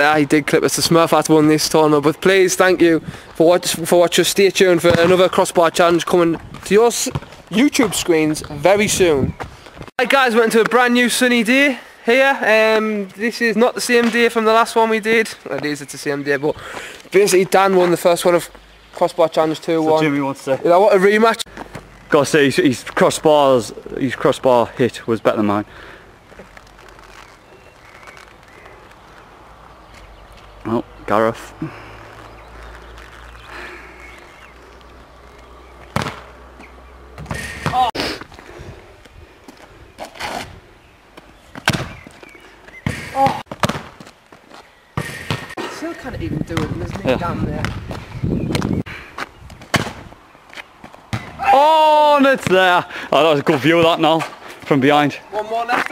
I did clip us. The Smurf won this tournament, but please, thank you for watch, for watching. Stay tuned for another crossbar challenge coming to your YouTube screens very soon. Right guys, went into a brand new sunny day here. Um, this is not the same day from the last one we did. It is, it's the same day, but basically Dan won the first one of crossbar challenge 2-1. So Jimmy wants to... You know what, a rematch? Gotta say, his, his crossbars, his crossbar hit was better than mine. Oh, Gareth. Oh. Oh. Still can't even do it, there's no yeah. down there. Oh, and it's there. Oh, that was a good view of that now, from behind. One more left?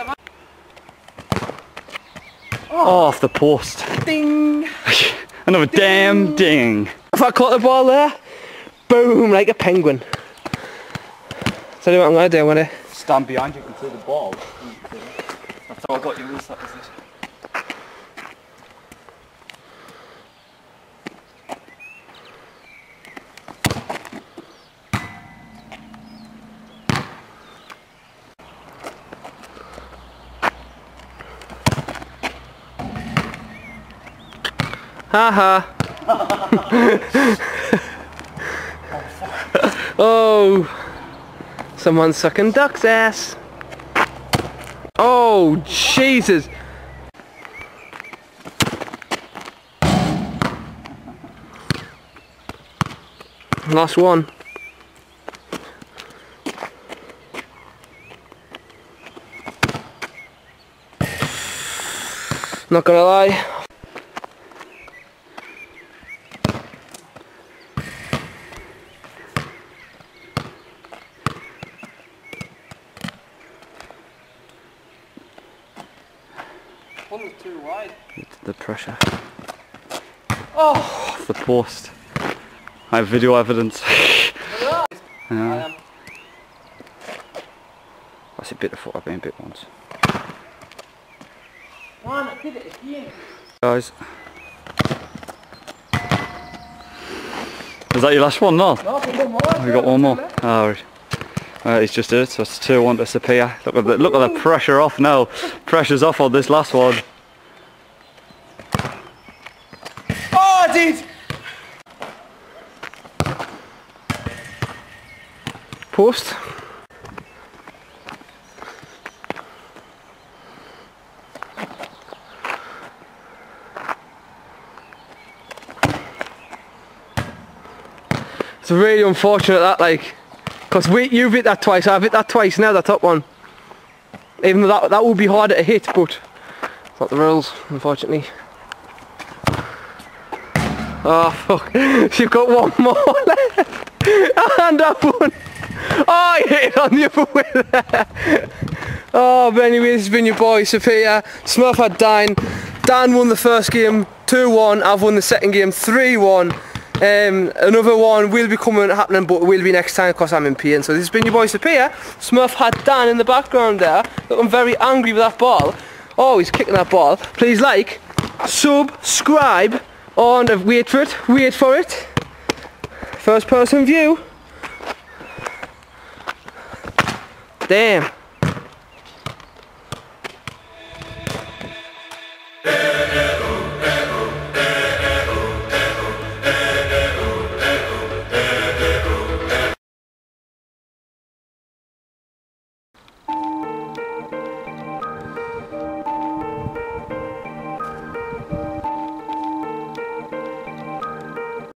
Oh. oh, off the post. Ding! Another ding. damn ding. If I caught the ball there, boom, like a penguin. Tell you what I'm going to do, when I stand behind you, and see the ball. That's how I got you this, that was Haha. oh. Someone's sucking duck's ass. Oh, Jesus. Last one. Not gonna lie, too wide. The pressure. Oh! The post. I have video evidence. yeah. That's a bit of foot I've been bit once. Man, I did it again. Guys. Is that your last one? No? No, one more. Oh, you got one more? Oh, Uh, right, he's just it, so it's 2-1 to. Look at the look at the pressure off now. Pressure's off on this last one. Oh dude! Post. It's really unfortunate that like because you've hit that twice, I've hit that twice now, the top one. Even though that, that would be harder to hit, but it's not the rules, unfortunately. Oh fuck, you've got one more left. and that one. Oh, I hit it on the other way there. Oh, but anyway, this has been your boy, Sophia. Smurfhat Dan. Dan won the first game 2-1, I've won the second game 3-1. Um, another one will be coming happening but will be next time because I'm in pain. So this has been your boy Sirpeer. Smurf had Dan in the background there looking very angry with that ball. Oh he's kicking that ball. Please like, subscribe uh, wait for it, wait for it. First person view. Damn.